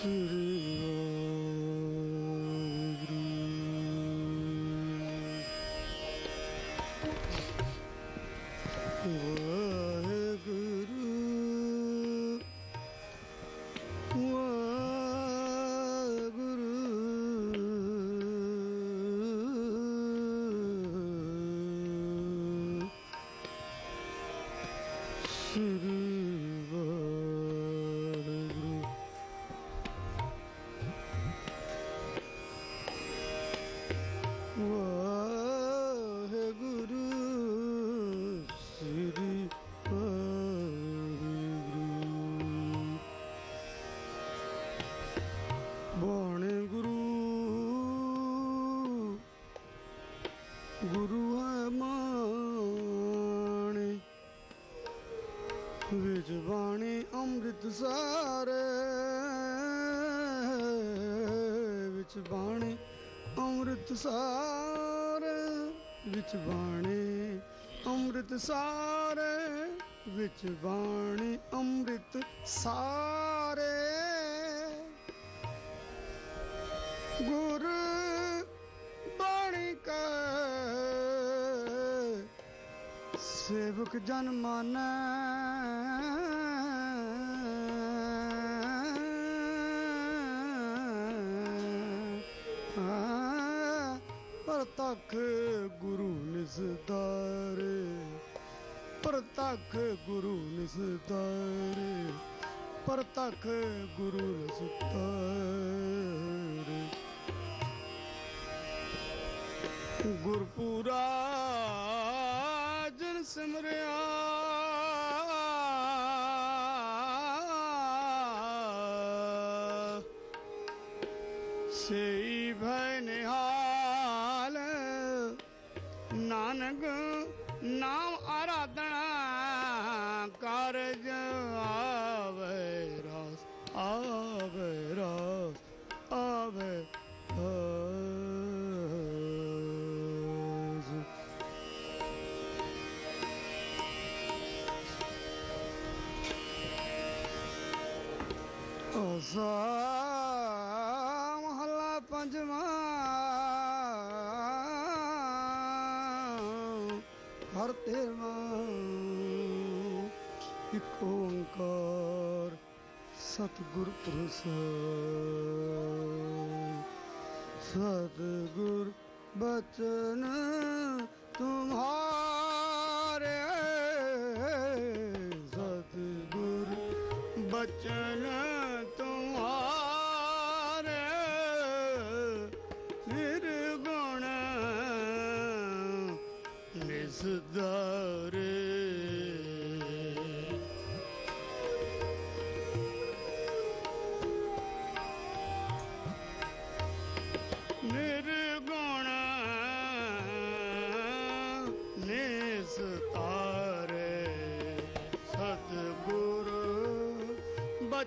Mm-hmm. ਵਿੱਚ ਬਾਣੀ ਅੰਮ੍ਰਿਤ ਸਾਰੇ। ਵਿੱਚ ਬਾਣੀ ਅੰਮ੍ਰਿਤ ਸਾਰੇ। ਵਿੱਚ ਬਾਣੀ ਅੰਮ੍ਰਿਤ ਸਾਰੇ। ਵਿੱਚ ਬਾਣੀ ਅੰਮ੍ਰਿਤ ਸਾਰੇ। ਗੁਰ ਸੇਵਕ ਜਨ ਮਾਨੈ। ਪ੍ਰਤੱਖ ਗੁਰੂ ਨਿਸਤਾਰੇ। ਪ੍ਰਤੱਖ ਗੁਰੂ ਨਿਸਤਾਰੇ। ਪ੍ਰਤੱਖ ਗੁਰੂ ਨਿਸਤਾਰੇ। ਗੁਰਪੂਰਾ ਜਨ ਸਿਮਰਿਆ ਸਈ ਭੈ ਨਿਹਾਲ ਨਾਨਕ ਨਾਮ ਆਰਾਧਣਾ ਕਰਜ ਆਵੇ ਅਸਾ ਮਹੱਲਾ ਪੰਜਵਾਂ। ਹਰ ਤੇਰਵਾਂ ਇੱਕ ਓੰਕਾਰ ਸਤਿਗੁਰ ਪ੍ਰਸਾਦ। ਸਤਿਗੁਰ ਬਚਨ ਤੁਮਹਾਰੇ ਸਤਿਗੁਰ ਬਚਨ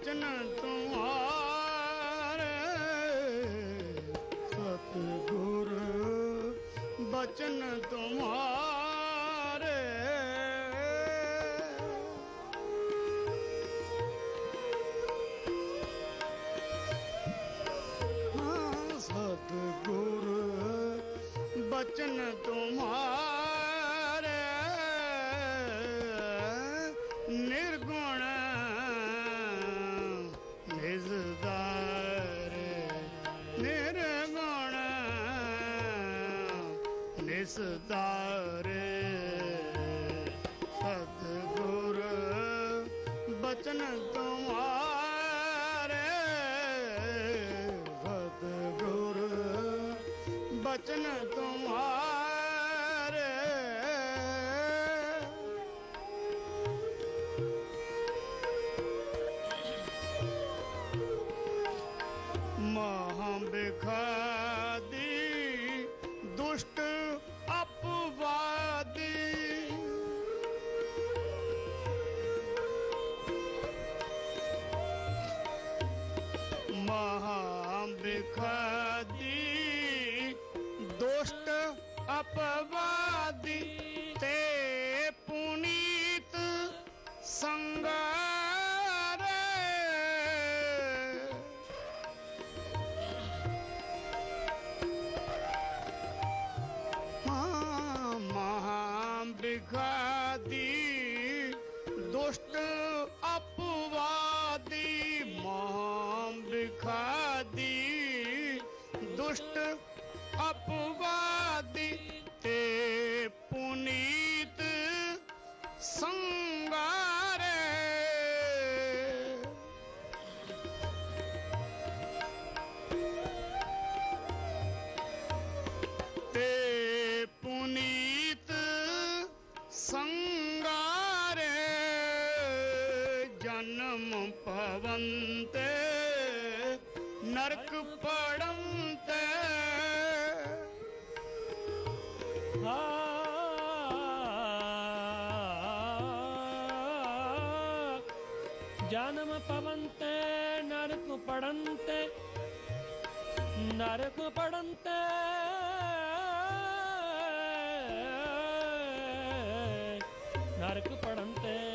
ਬਚਨ ਤੁਮਾਰੇ ਸਤਿਗੁਰ ਬਚਨ ਤੁਮਾਰੇ ਹਾਂ, ਸਤਿਗੁਰ ਬਚਨ ਤੁਮਾਰੇ ਨਿਰਗੁਣ ਨਿਸਦਾਰੇ ਸਤਗੁਰ ਬਚਨ ਤੁਮਾਰੇ। ਸਤਿਗੁਰ ਬਚਨ ਤੁਮਾਰੇ। ਮਹਾਂ ਬਿਖਾਦੀ ਦੁਸ਼ਟ ਦੁਸ਼ਟ ਅਪਵਾਦੀ ਤੇ ਪੁਨੀਤ ਸੰਗਾਰੇ। ਮਹਾ ਮਹਾ ਦੁਸ਼ਟ ਜਨਮ ਪਵੰਤੇ ਨਰਕ ਪੜੰਤੇ। ਜਨਮ ਪਵੰਤੇ ਨਰਕ ਪੜੰਤੇ। ਨਰਕ ਪੜੰਤੇ। ਨਰਕ ਪੜੰਤੇ।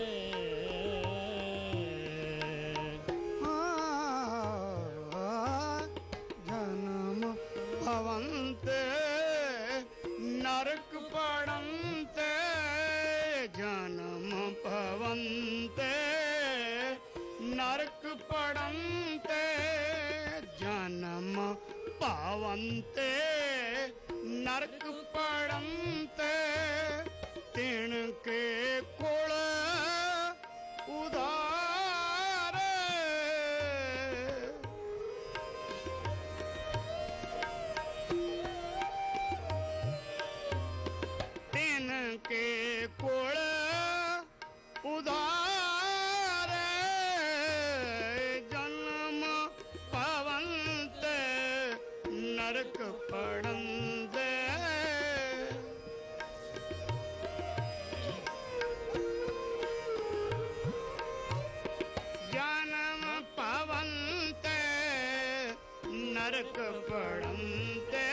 ਨਰਕ ਪੜੰਤੇ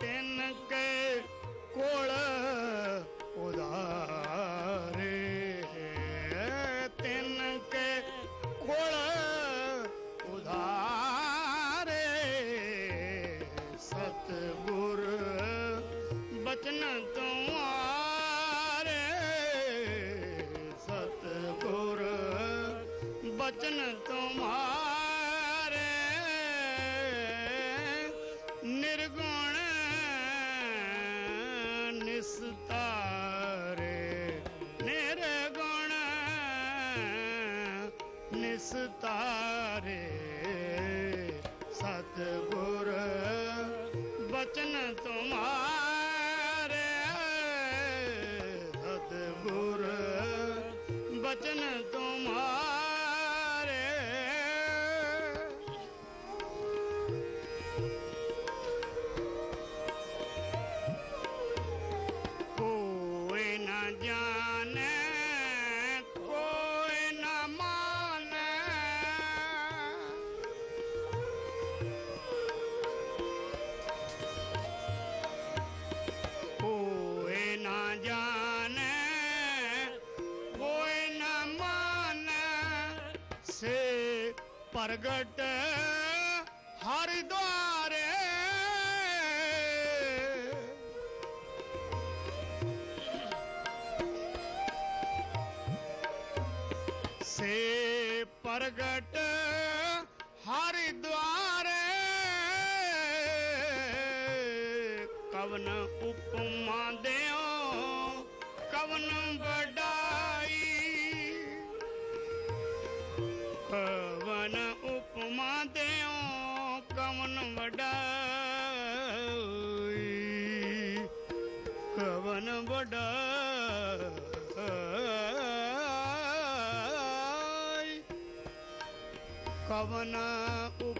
ਤਿੰਨ ਕੇ ਕੋਲ ਉਧਾਰੇ। ਤਿੰਨ ਕੇ ਕੋਲ ਉਧਾਰੇ। ਸਤਿਗੁਰ ਬਚਨ ਤੋਂ ਨਿਸਤਾਰੇ ਪ੍ਰਗਟ ਹਰਿ ਦੁਆਰੇ ਸੇ ਪ੍ਰਗਟ ਹਰਿ ਦੁਆਰੇ ਕਵਨ ਉਪ ਕਵਨ ਵਡਾਈ ਕਵਨ ਉਪਮਾ ਦੇ